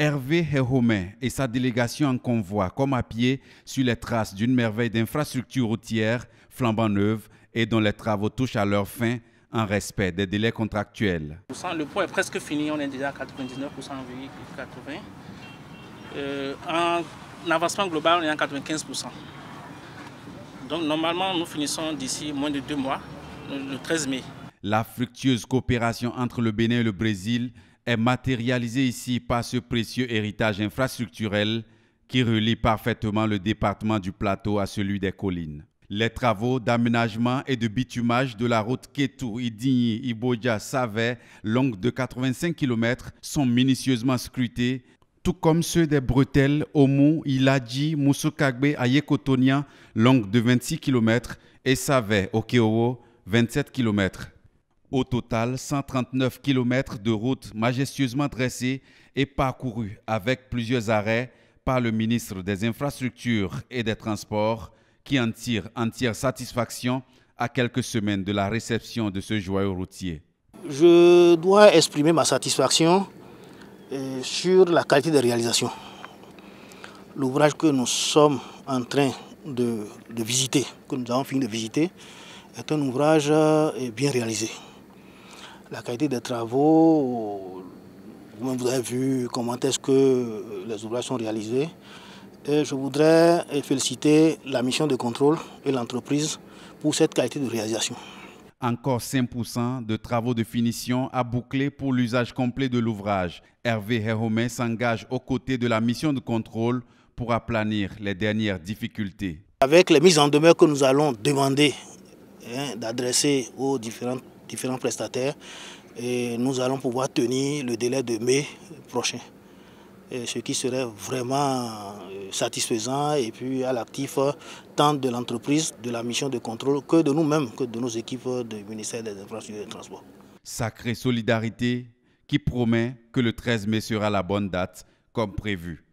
Hervé Héhomé et sa délégation en convoi, comme à pied, sur les traces d'une merveille d'infrastructure routière flambant neuve et dont les travaux touchent à leur fin en respect des délais contractuels. Le point est presque fini, on est déjà à 99% en 80. Euh, en avancement global, on est à 95%. Donc normalement, nous finissons d'ici moins de deux mois, le 13 mai. La fructueuse coopération entre le Bénin et le Brésil est matérialisée ici par ce précieux héritage infrastructurel qui relie parfaitement le département du plateau à celui des collines. Les travaux d'aménagement et de bitumage de la route Ketou, Idigny, Iboja, Savet, longue de 85 km, sont minutieusement scrutés, tout comme ceux des bretelles Omu, Iladji, Moussukagbe, Ayekotonia, longue de 26 km, et Savet, Okeowo, 27 km. Au total, 139 km de route majestueusement dressée et parcourue avec plusieurs arrêts par le ministre des Infrastructures et des Transports qui en tire entière satisfaction à quelques semaines de la réception de ce joyau routier. Je dois exprimer ma satisfaction euh, sur la qualité de réalisation. L'ouvrage que nous sommes en train de, de, visiter, que nous avons fini de visiter, est un ouvrage euh, bien réalisé la qualité des travaux, vous avez vu comment est-ce que les ouvrages sont réalisés. Et je voudrais féliciter la mission de contrôle et l'entreprise pour cette qualité de réalisation. Encore 5% de travaux de finition à boucler pour l'usage complet de l'ouvrage. Hervé Heromé s'engage aux côtés de la mission de contrôle pour aplanir les dernières difficultés. Avec les mises en demeure que nous allons demander hein, d'adresser aux différentes différents prestataires et nous allons pouvoir tenir le délai de mai prochain. ce qui serait vraiment euh, satisfaisant et puis à l'actif tant de l'entreprise, de la mission de contrôle que de nous-mêmes, que de nos équipes du ministère des Infrastructures et des Transports. Sacrée solidarité qui promet que le 13 mai sera la bonne date comme prévu.